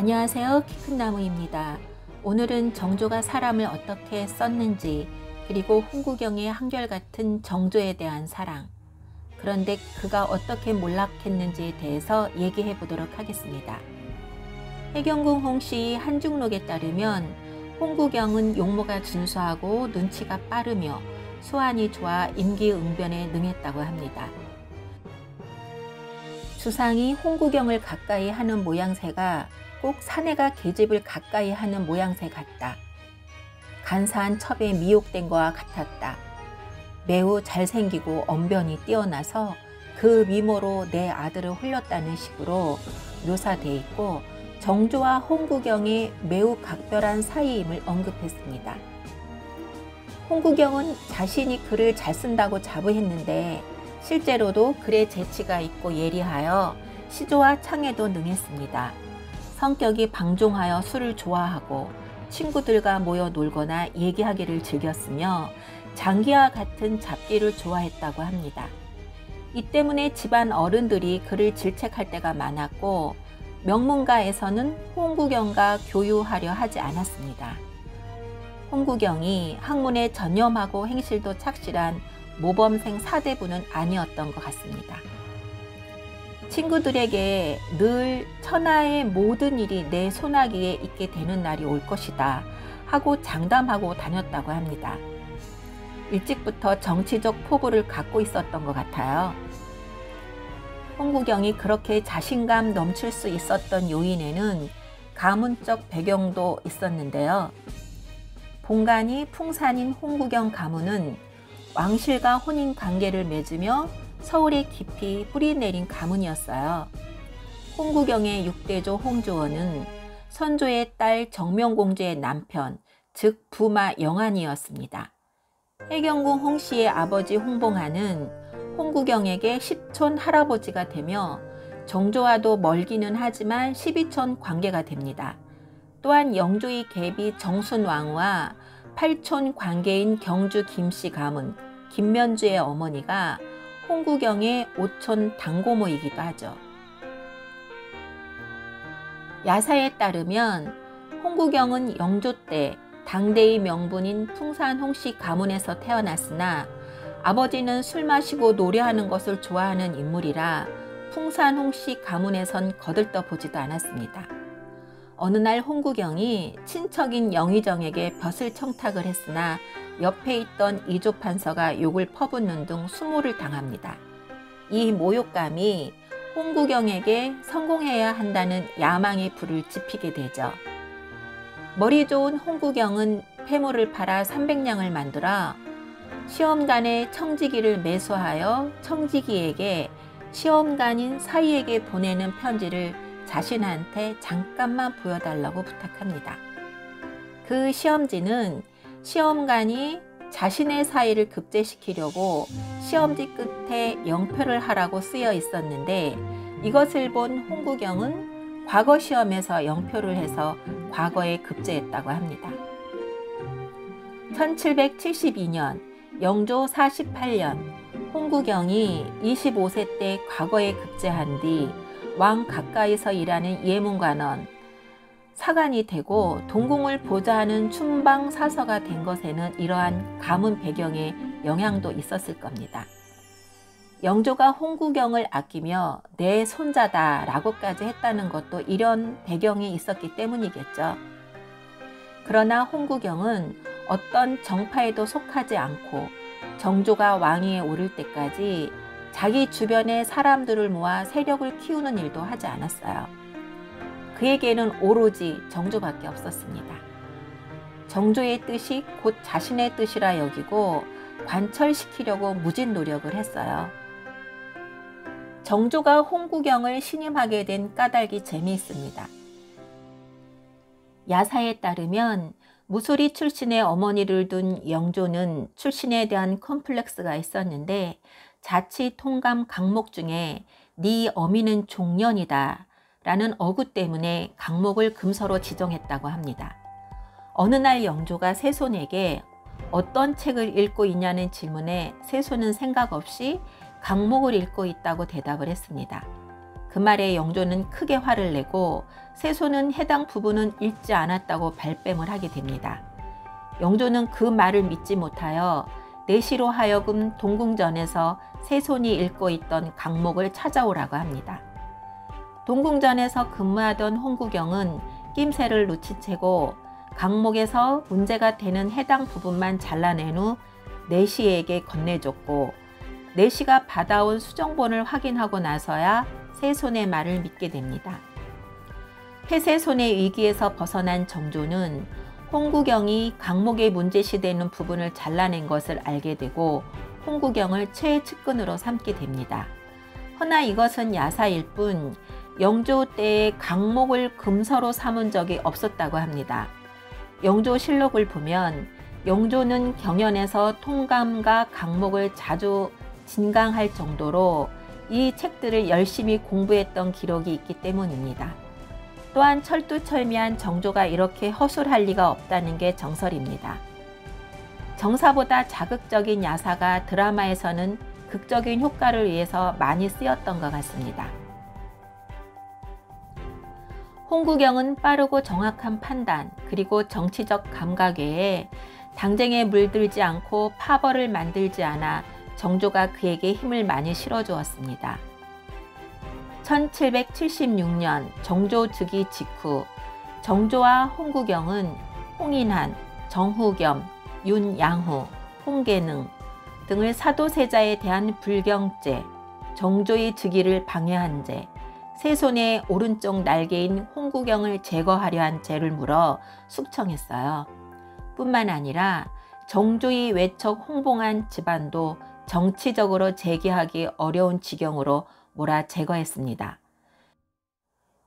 안녕하세요. 키큰 나무입니다. 오늘은 정조가 사람을 어떻게 썼는지 그리고 홍구경의 한결같은 정조에 대한 사랑 그런데 그가 어떻게 몰락했는지에 대해서 얘기해 보도록 하겠습니다. 해경궁 홍씨 한중록에 따르면 홍구경은 용모가 준수하고 눈치가 빠르며 수완이 좋아 임기응변에 능했다고 합니다. 주상이 홍구경을 가까이 하는 모양새가 꼭 사내가 계집을 가까이 하는 모양새 같다. 간사한 첩에 미혹된 것과 같았다. 매우 잘생기고 언변이 뛰어나서 그 미모로 내 아들을 홀렸다는 식으로 묘사돼 있고 정조와 홍구경이 매우 각별한 사이임을 언급했습니다. 홍구경은 자신이 글을 잘 쓴다고 자부했는데 실제로도 글에 재치가 있고 예리하여 시조와 창에도 능했습니다. 성격이 방종하여 술을 좋아하고 친구들과 모여 놀거나 얘기하기를 즐겼으며 장기와 같은 잡기를 좋아했다고 합니다. 이 때문에 집안 어른들이 그를 질책할 때가 많았고 명문가에서는 홍구경과 교유하려 하지 않았습니다. 홍구경이 학문에 전념하고 행실도 착실한 모범생 사대부는 아니었던 것 같습니다. 친구들에게 늘 천하의 모든 일이 내 손아귀에 있게 되는 날이 올 것이다 하고 장담하고 다녔다고 합니다. 일찍부터 정치적 포부를 갖고 있었던 것 같아요. 홍구경이 그렇게 자신감 넘칠 수 있었던 요인에는 가문적 배경도 있었는데요. 본관이 풍산인 홍구경 가문은 왕실과 혼인 관계를 맺으며 서울에 깊이 뿌리 내린 가문이었어요. 홍구경의 육대조 홍조원은 선조의 딸 정명공주의 남편, 즉 부마 영안이었습니다. 해경궁 홍씨의 아버지 홍봉하는 홍구경에게 십촌 할아버지가 되며 정조와도 멀기는 하지만 십이촌 관계가 됩니다. 또한 영조의 계비 정순왕과 팔촌 관계인 경주 김씨 가문 김면주의 어머니가 홍구경의 오촌 당고모이기도 하죠. 야사에 따르면 홍구경은 영조 때 당대의 명분인 풍산 홍씨 가문에서 태어났으나 아버지는 술 마시고 노래하는 것을 좋아하는 인물이라 풍산 홍씨 가문에선 거들떠 보지도 않았습니다. 어느 날 홍구경이 친척인 영의정에게 벼슬 청탁을 했으나 옆에 있던 이조 판서가 욕을 퍼붓는 등 수모를 당합니다. 이 모욕감이 홍구경에게 성공해야 한다는 야망의 불을 지피게 되죠. 머리 좋은 홍구경은 폐물을 팔아 300냥을 만들어 시험관의 청지기를 매수하여 청지기에게 시험관인 사이에게 보내는 편지를 자신한테 잠깐만 보여달라고 부탁합니다. 그 시험지는 시험관이 자신의 사이를 급제시키려고 시험지 끝에 영표를 하라고 쓰여 있었는데 이것을 본 홍구경은 과거 시험에서 영표를 해서 과거에 급제했다고 합니다. 1772년 영조 48년 홍구경이 25세 때 과거에 급제한 뒤 왕 가까이서 일하는 예문관원 사관이 되고 동궁을 보좌하는 춘방 사서가 된 것에는 이러한 가문 배경에 영향도 있었을 겁니다. 영조가 홍구경을 아끼며 내 손자다 라고까지 했다는 것도 이런 배경이 있었기 때문이겠죠. 그러나 홍구경은 어떤 정파에도 속하지 않고 정조가 왕위에 오를 때까지 자기 주변의 사람들을 모아 세력을 키우는 일도 하지 않았어요. 그에게는 오로지 정조밖에 없었습니다. 정조의 뜻이 곧 자신의 뜻이라 여기고 관철시키려고 무진 노력을 했어요. 정조가 홍구경을 신임하게 된 까닭이 재미있습니다. 야사에 따르면 무소리 출신의 어머니를 둔 영조는 출신에 대한 컴플렉스가 있었는데 자치 통감 강목 중에 네 어미는 종년이다 라는 어구 때문에 강목을 금서로 지정했다고 합니다. 어느 날 영조가 세손에게 어떤 책을 읽고 있냐는 질문에 세손은 생각 없이 강목을 읽고 있다고 대답을 했습니다. 그 말에 영조는 크게 화를 내고 세손은 해당 부분은 읽지 않았다고 발뺌을 하게 됩니다. 영조는 그 말을 믿지 못하여 내시로 하여금 동궁전에서 세손이 읽고 있던 강목을 찾아오라고 합니다. 동궁전에서 근무하던 홍구경은 낌새를 눈치채고 강목에서 문제가 되는 해당 부분만 잘라낸 후 내시에게 건네줬고 내시가 받아온 수정본을 확인하고 나서야 세손의 말을 믿게 됩니다. 폐세손의 위기에서 벗어난 정조는 홍구경이 강목에 문제시되는 부분을 잘라낸 것을 알게 되고 홍구경을 최애 측근으로 삼게 됩니다. 허나 이것은 야사일 뿐 영조 때의 강목을 금서로 삼은 적이 없었다고 합니다. 영조실록을 보면 영조는 경연에서 통감과 강목을 자주 진강할 정도로 이 책들을 열심히 공부했던 기록이 있기 때문입니다. 또한 철두철미한 정조가 이렇게 허술할 리가 없다는 게 정설입니다. 정사보다 자극적인 야사가 드라마에서는 극적인 효과를 위해서 많이 쓰였던 것 같습니다. 홍구경은 빠르고 정확한 판단 그리고 정치적 감각 외에 당쟁에 물들지 않고 파벌을 만들지 않아 정조가 그에게 힘을 많이 실어주었습니다. 1776년 정조 즉위 직후 정조와 홍구경은 홍인한, 정후겸, 윤양후, 홍계능 등을 사도세자에 대한 불경죄, 정조의 즉위를 방해한 죄, 세 손의 오른쪽 날개인 홍구경을 제거하려 한 죄를 물어 숙청했어요. 뿐만 아니라 정조의 외척 홍봉한 집안도 정치적으로 재기하기 어려운 지경으로 몰아 제거했습니다.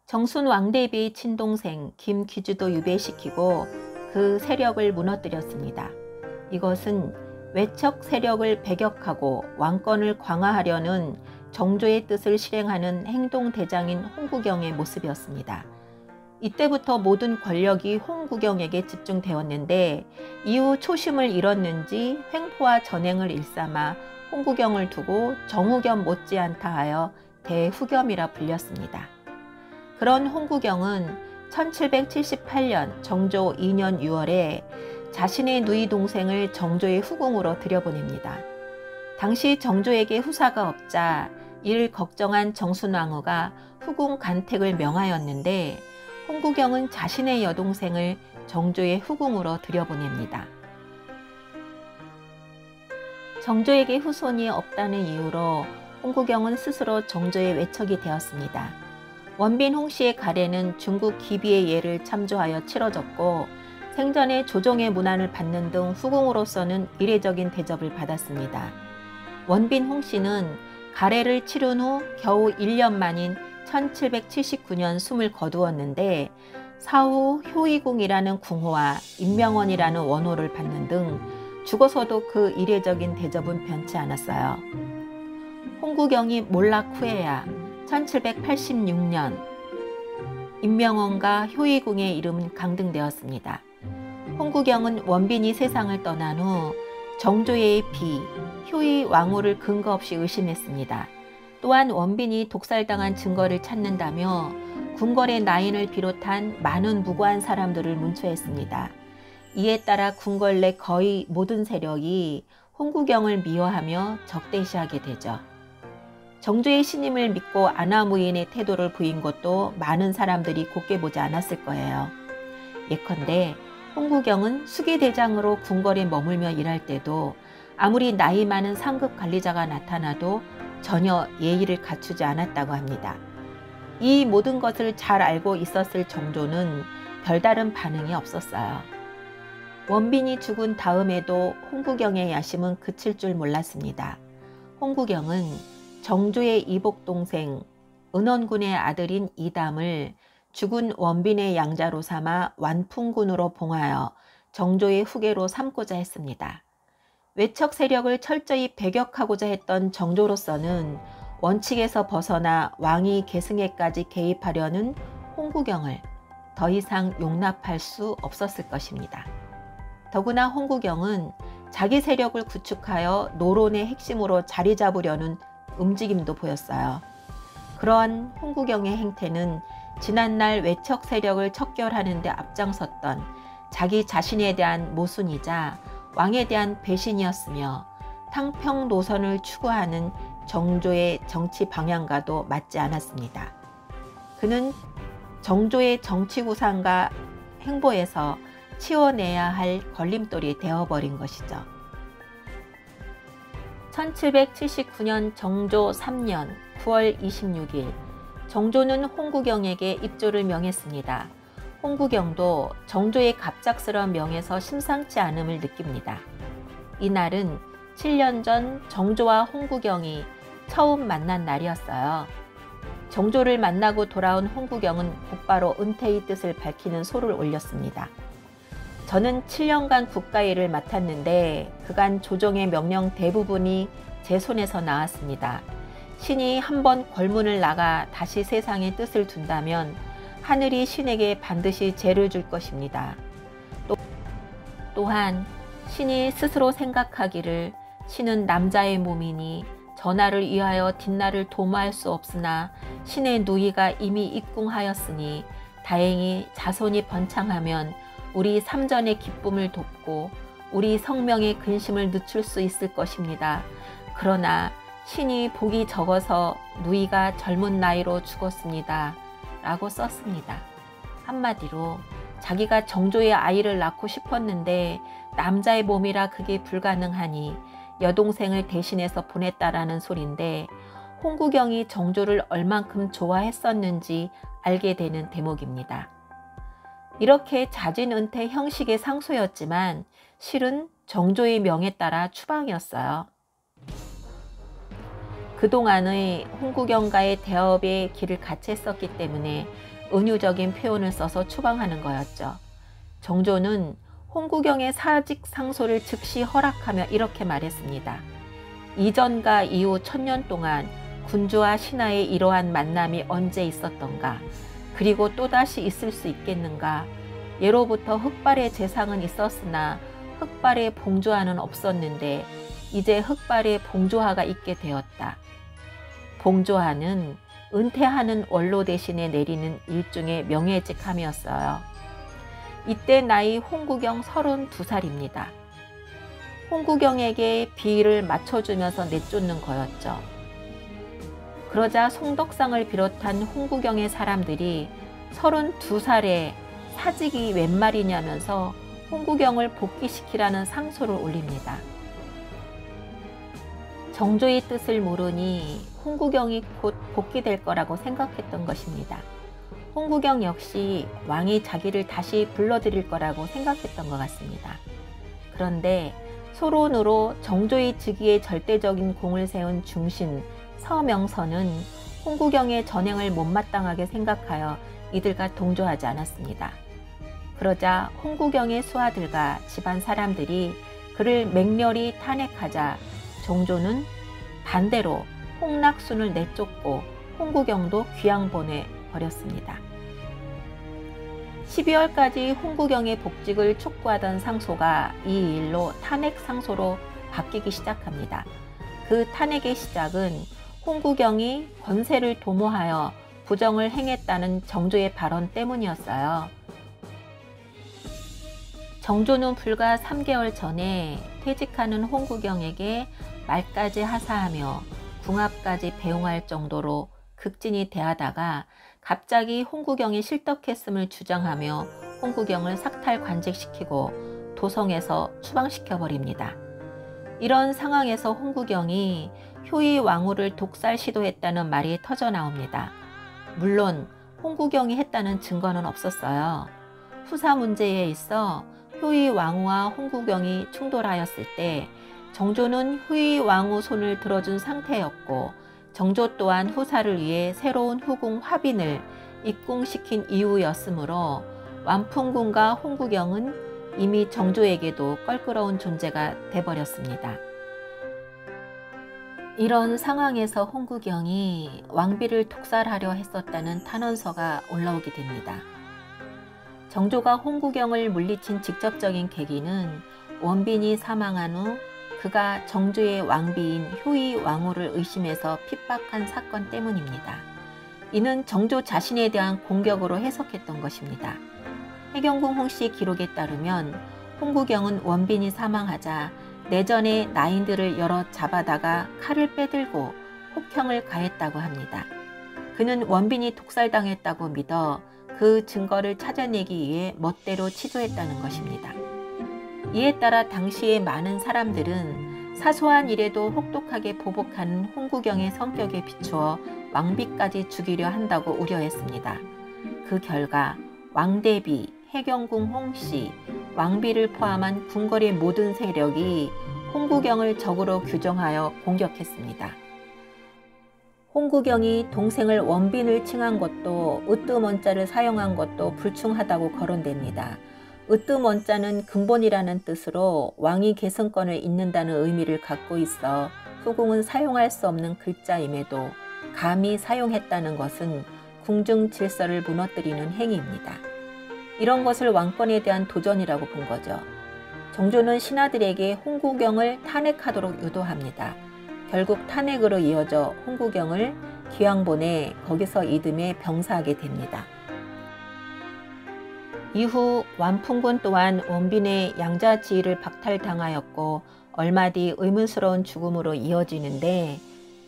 정순 왕대비의 친동생 김귀주도 유배시키고 그 세력을 무너뜨렸습니다. 이것은 외척 세력을 배격하고 왕권을 강화하려는 정조의 뜻을 실행하는 행동대장인 홍구경의 모습이었습니다. 이때부터 모든 권력이 홍구경에게 집중되었는데 이후 초심을 잃었는지 횡포와 전행을 일삼아 홍구경을 두고 정후겸 못지않다 하여 대후겸이라 불렸습니다. 그런 홍구경은 1778년 정조 2년 6월에 자신의 누이 동생을 정조의 후궁으로 들여보냅니다. 당시 정조에게 후사가 없자 이를 걱정한 정순왕후가 후궁 간택을 명하였는데 홍구경은 자신의 여동생을 정조의 후궁으로 들여보냅니다. 정조에게 후손이 없다는 이유로 홍구경은 스스로 정조의 외척이 되었습니다. 원빈 홍씨의 가래는 중국 기비의 예를 참조하여 치러졌고 생전에 조정의 문안을 받는 등 후궁으로서는 이례적인 대접을 받았습니다. 원빈 홍씨는 가래를 치른 후 겨우 1년 만인 1779년 숨을 거두었는데 사후 효의궁이라는 궁호와 임명원이라는 원호를 받는 등 죽어서도 그 이례적인 대접은 변치 않았어요. 홍구경이 몰락 후에야 1786년 임명원과 효의궁의 이름은 강등되었습니다. 홍구경은 원빈이 세상을 떠난 후 정조의 비, 효의 왕후를 근거 없이 의심했습니다. 또한 원빈이 독살당한 증거를 찾는다며 궁궐의 나인을 비롯한 많은 무고한 사람들을 문초했습니다. 이에 따라 궁궐 내 거의 모든 세력이 홍구경을 미워하며 적대시하게 되죠. 정조의 신임을 믿고 아나무인의 태도를 보인 것도 많은 사람들이 곱게 보지 않았을 거예요. 예컨대 홍구경은 수기대장으로 궁궐에 머물며 일할 때도 아무리 나이 많은 상급 관리자가 나타나도 전혀 예의를 갖추지 않았다고 합니다. 이 모든 것을 잘 알고 있었을 정조는 별다른 반응이 없었어요. 원빈이 죽은 다음에도 홍구경의 야심은 그칠 줄 몰랐습니다. 홍구경은 정조의 이복 동생 은원군의 아들인 이담을 죽은 원빈의 양자로 삼아 완풍군으로 봉하여 정조의 후계로 삼고자 했습니다. 외척 세력을 철저히 배격하고자 했던 정조로서는 원칙에서 벗어나 왕이 계승에까지 개입하려는 홍구경을 더 이상 용납할 수 없었을 것입니다. 더구나 홍구경은 자기 세력을 구축하여 노론의 핵심으로 자리 잡으려는 움직임도 보였어요. 그러한 홍구경의 행태는 지난날 외척 세력을 척결하는 데 앞장섰던 자기 자신에 대한 모순이자 왕에 대한 배신이었으며 탕평 노선을 추구하는 정조의 정치 방향과도 맞지 않았습니다. 그는 정조의 정치 구상과 행보에서 치워내야 할 걸림돌이 되어버린 것이죠. 1779년 정조 3년 9월 26일 정조는 홍구경에게 입조를 명했습니다. 홍구경도 정조의 갑작스러운 명에서 심상치 않음을 느낍니다. 이날은 7년 전 정조와 홍구경이 처음 만난 날이었어요. 정조를 만나고 돌아온 홍구경은 곧바로 은퇴의 뜻을 밝히는 소를 올렸습니다. 저는 7년간 국가일을 맡았는데 그간 조정의 명령 대부분이 제 손에서 나왔습니다. 신이 한번 걸문을 나가 다시 세상의 뜻을 둔다면 하늘이 신에게 반드시 죄를 줄 것입니다. 또, 또한 신이 스스로 생각하기를 신은 남자의 몸이니 전하를 위하여 뒷날을 도모할 수 없으나 신의 누이가 이미 입궁하였으니 다행히 자손이 번창하면 우리 삼전의 기쁨을 돕고 우리 성명의 근심을 늦출 수 있을 것입니다. 그러나 신이 복이 적어서 누이가 젊은 나이로 죽었습니다. 라고 썼습니다. 한마디로 자기가 정조의 아이를 낳고 싶었는데 남자의 몸이라 그게 불가능하니 여동생을 대신해서 보냈다라는 소린데 홍구경이 정조를 얼만큼 좋아했었는지 알게 되는 대목입니다. 이렇게 자진 은퇴 형식의 상소였지만 실은 정조의 명에 따라 추방이었어요. 그동안의 홍구경과의 대업의 길을 같이 했었기 때문에 은유적인 표현을 써서 추방하는 거였죠. 정조는 홍구경의 사직 상소를 즉시 허락하며 이렇게 말했습니다. 이전과 이후 천년 동안 군주와 신하의 이러한 만남이 언제 있었던가 그리고 또다시 있을 수 있겠는가 예로부터 흑발의 재상은 있었으나 흑발의 봉조화는 없었는데 이제 흑발의 봉조화가 있게 되었다. 봉조하는 은퇴하는 원로 대신에 내리는 일종의 명예직함이었어요. 이때 나이 홍구경 32살입니다. 홍구경에게 비위를 맞춰주면서 내쫓는 거였죠. 그러자 송덕상을 비롯한 홍구경의 사람들이 32살에 사직이 웬 말이냐면서 홍구경을 복귀시키라는 상소를 올립니다. 정조의 뜻을 모르니 홍구경이 곧 복귀될 거라고 생각했던 것입니다. 홍구경 역시 왕이 자기를 다시 불러들일 거라고 생각했던 것 같습니다. 그런데 소론으로 정조의 즉위에 절대적인 공을 세운 중신 서명선은 홍구경의 전행을 못마땅하게 생각하여 이들과 동조하지 않았습니다. 그러자 홍구경의 수하들과 집안 사람들이 그를 맹렬히 탄핵하자 정조는 반대로 홍낙순을 내쫓고 홍구경도 귀양 보내 버렸습니다. 12월까지 홍구경의 복직을 촉구하던 상소가 이 일로 탄핵 상소로 바뀌기 시작합니다. 그 탄핵의 시작은 홍구경이 권세를 도모하여 부정을 행했다는 정조의 발언 때문이었어요. 정조는 불과 3개월 전에 퇴직하는 홍구경에게 말까지 하사하며 궁합까지 배웅할 정도로 극진히 대하다가 갑자기 홍구경이 실덕했음을 주장하며 홍구경을 삭탈 관직시키고 도성에서 추방시켜 버립니다. 이런 상황에서 홍구경이 효의 왕후를 독살 시도했다는 말이 터져 나옵니다. 물론 홍구경이 했다는 증거는 없었어요. 후사 문제에 있어 효의 왕후와 홍구경이 충돌하였을 때 정조는 후의 왕후 손을 들어준 상태였고 정조 또한 후사를 위해 새로운 후궁 화빈을 입궁시킨 이후였으므로 완풍군과 홍구경은 이미 정조에게도 껄끄러운 존재가 돼버렸습니다. 이런 상황에서 홍구경이 왕비를 독살하려 했었다는 탄원서가 올라오게 됩니다. 정조가 홍구경을 물리친 직접적인 계기는 원빈이 사망한 후 그가 정조의 왕비인 효의 왕후를 의심해서 핍박한 사건 때문입니다. 이는 정조 자신에 대한 공격으로 해석했던 것입니다. 해경궁 홍씨 기록에 따르면 홍구경은 원빈이 사망하자 내전에 나인들을 여러 잡아다가 칼을 빼들고 혹형을 가했다고 합니다. 그는 원빈이 독살당했다고 믿어 그 증거를 찾아내기 위해 멋대로 치도했다는 것입니다. 이에 따라 당시의 많은 사람들은 사소한 일에도 혹독하게 보복하는 홍구경의 성격에 비추어 왕비까지 죽이려 한다고 우려했습니다. 그 결과 왕대비, 해경궁 홍씨, 왕비를 포함한 궁궐의 모든 세력이 홍구경을 적으로 규정하여 공격했습니다. 홍구경이 동생을 원빈을 칭한 것도 으뜸원자를 사용한 것도 불충하다고 거론됩니다. 으뜸 원자는 근본이라는 뜻으로 왕이 계승권을 잇는다는 의미를 갖고 있어 후궁은 사용할 수 없는 글자임에도 감히 사용했다는 것은 궁중 질서를 무너뜨리는 행위입니다. 이런 것을 왕권에 대한 도전이라고 본 거죠. 정조는 신하들에게 홍구경을 탄핵하도록 유도합니다. 결국 탄핵으로 이어져 홍구경을 기왕 보내 거기서 이듬해 병사하게 됩니다. 이후 완풍군 또한 원빈의 양자 지위를 박탈당하였고 얼마 뒤 의문스러운 죽음으로 이어지는데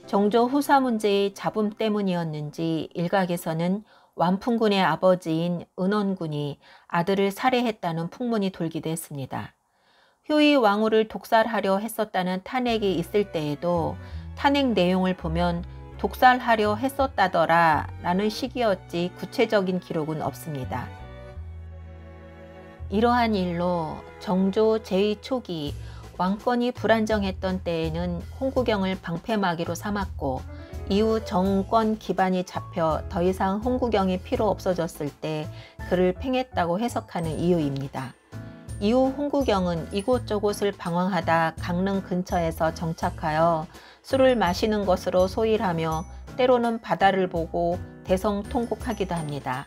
정조 후사 문제의 잡음 때문이었는지 일각에서는 완풍군의 아버지인 은원군이 아들을 살해했다는 풍문이 돌기도 했습니다. 효의 왕후를 독살하려 했었다는 탄핵이 있을 때에도 탄핵 내용을 보면 독살하려 했었다더라 라는 식이었지 구체적인 기록은 없습니다. 이러한 일로 정조 제2 초기 왕권이 불안정했던 때에는 홍구경을 방패막이로 삼았고 이후 정권 기반이 잡혀 더 이상 홍구경이 필요 없어졌을 때 그를 팽했다고 해석하는 이유입니다. 이후 홍구경은 이곳저곳을 방황하다 강릉 근처에서 정착하여 술을 마시는 것으로 소일하며 때로는 바다를 보고 대성통곡하기도 합니다.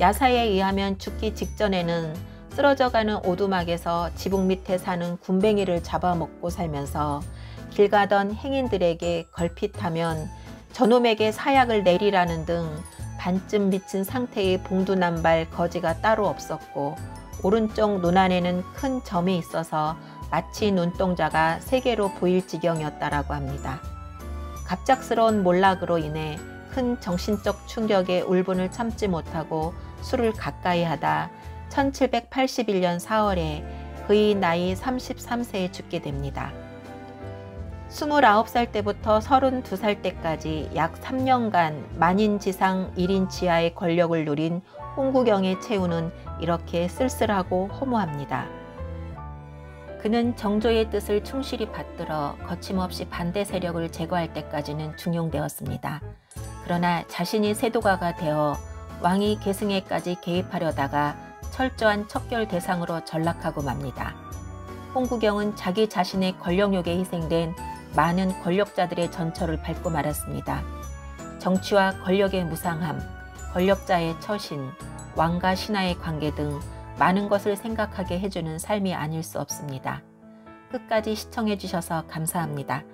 야사에 의하면 죽기 직전에는 쓰러져가는 오두막에서 지붕 밑에 사는 군뱅이를 잡아먹고 살면서 길 가던 행인들에게 걸핏하면 저놈에게 사약을 내리라는 등 반쯤 미친 상태의 봉두남발 거지가 따로 없었고 오른쪽 눈 안에는 큰 점이 있어서 마치 눈동자가 세 개로 보일 지경이었다라고 합니다. 갑작스러운 몰락으로 인해 큰 정신적 충격에 울분을 참지 못하고 술을 가까이 하다 1781년 4월에 그의 나이 33세에 죽게 됩니다. 29살 때부터 32살 때까지 약 3년간 만인지상 1인 지하의 권력을 누린 홍구경의 최후는 이렇게 쓸쓸하고 허무합니다. 그는 정조의 뜻을 충실히 받들어 거침없이 반대 세력을 제거할 때까지는 중용되었습니다. 그러나 자신이 세도가가 되어 왕이 계승에까지 개입하려다가 철저한 척결 대상으로 전락하고 맙니다. 홍구경은 자기 자신의 권력욕에 희생된 많은 권력자들의 전철을 밟고 말았습니다. 정치와 권력의 무상함, 권력자의 처신, 왕과 신하의 관계 등 많은 것을 생각하게 해주는 삶이 아닐 수 없습니다. 끝까지 시청해 주셔서 감사합니다.